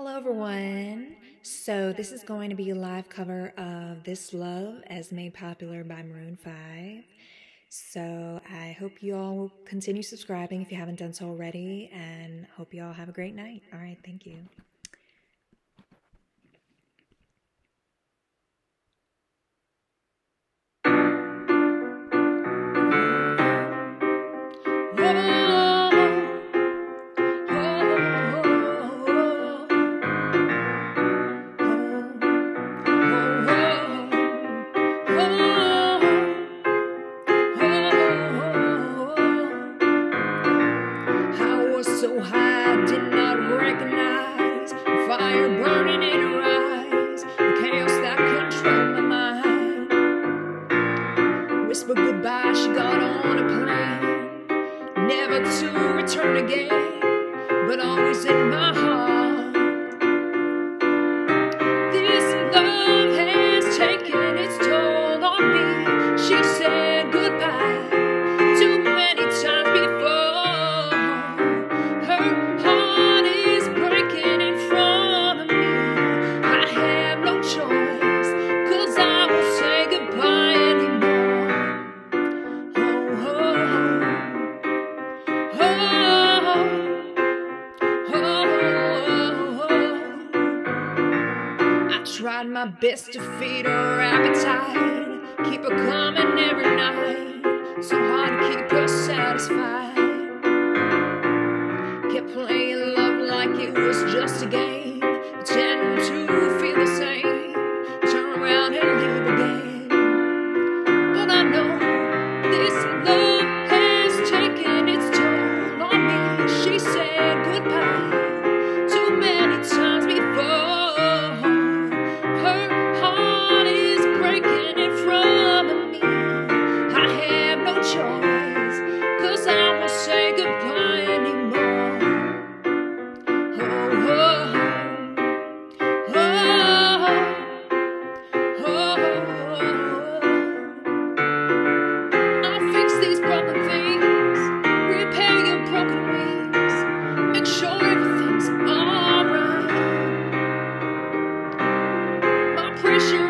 Hello, everyone. So, this is going to be a live cover of This Love as made popular by Maroon 5. So, I hope you all will continue subscribing if you haven't done so already, and hope you all have a great night. All right, thank you. So high, did not recognize the fire burning in her eyes, the chaos that controlled my mind. Whispered goodbye, she got on a plane, never to return again, but always in my best to feed her appetite, keep her coming every night. So hard to keep her satisfied. Kept playing love like it was just a game, Pressure